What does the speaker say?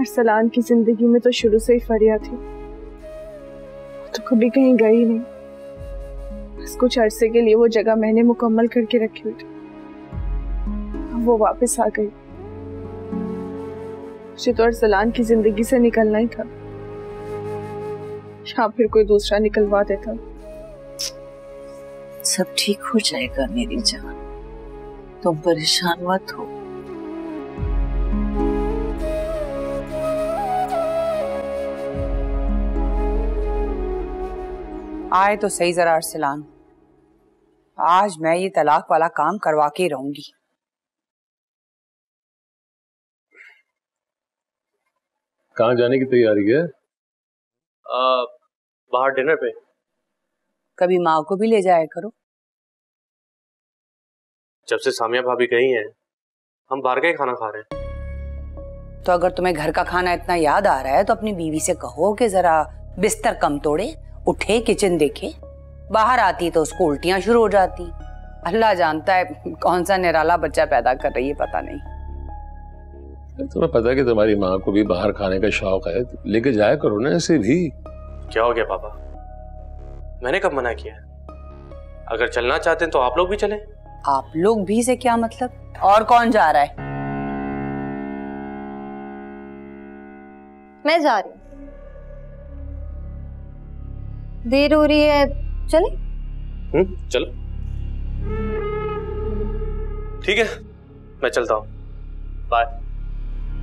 अरसलान की ज़िंदगी में तो शुरू से ही फरिया थी तो कभी कहीं गई नहीं। बस कुछ अरसे के लिए वो जगह मैंने मुकम्मल करके रखी हुई थी। वो वापस आ गई। मुझे तो अरसलान की ज़िंदगी से निकलना ही था। या फिर कोई दूसरा निकलवा देता। सब ठीक हो जाएगा, मेरी जान। तुम परेशान मत हो। आए तो सही जरा अरसलान। आज मैं ये तलाक वाला काम करवा के रहूँगी। कहाँ जाने की तैयारी है? बाहर डिनर पे। कभी माँ को भी ले जाया करो। जब से सामिया भाभी गई हैं हम बाहर का ही खाना खा रहे हैं। तो अगर तुम्हें घर का खाना इतना याद आ रहा है तो अपनी बीवी से कहो कि जरा बिस्तर कम तोड़े। उठे किचन देखे बाहर आती तो उसको उल्टियाँ शुरू हो जाती। अल्लाह जानता है कौन सा निराला बच्चा पैदा कर रही है पता नहीं। तुम्हें पता है कि तुम्हारी माँ को भी बाहर खाने का शौक है लेके जाया करो ना ऐसे भी। क्या हो गया पापा? मैंने कब मना किया? अगर चलना चाहते हैं तो आप लोग भी चलें। आप लोग भी से क्या मतलब? और कौन जा रहा है? मैं जा रही हूँ। देर हो रही है। चले। हम्म चलो। ठीक है मैं चलता हूँ। बाय